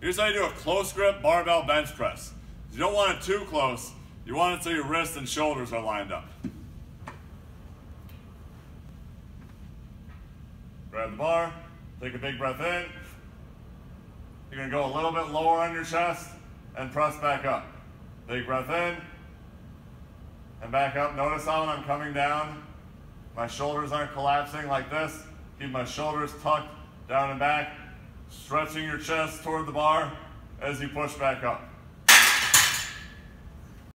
Here's how you do a close grip barbell bench press. You don't want it too close. You want it so your wrists and shoulders are lined up. Grab the bar, take a big breath in. You're gonna go a little bit lower on your chest and press back up. Big breath in and back up. Notice how when I'm coming down, my shoulders aren't collapsing like this. Keep my shoulders tucked down and back, stretching your chest toward the bar as you push back up.